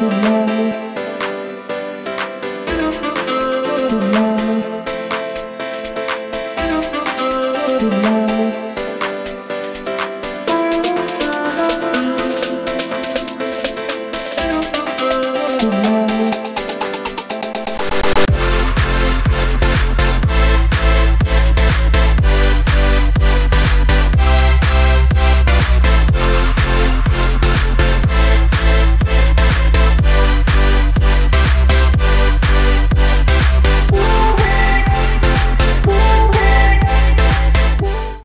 Good morning.